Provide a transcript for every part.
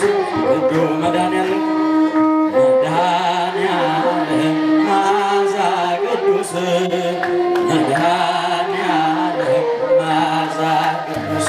ኢየሱስ ውዱ መድኃኒዓለም መድኃኒዓለም ማዛ ቅዱስ መድኃኒዓለም ማዛ ቅዱስ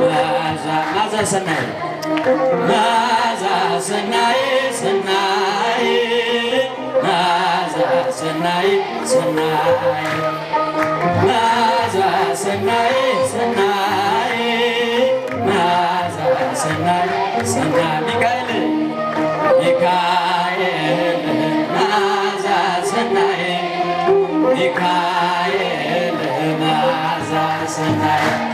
መዓዛ ሰናይ መዓዛ ሰናይ ሰናይ ሰናይ መዓዛ ሰናይ ሰናይ መዓዛ ሰናይ ሰናይ ሚካኤል ሚካኤል መዓዛ ሰናይ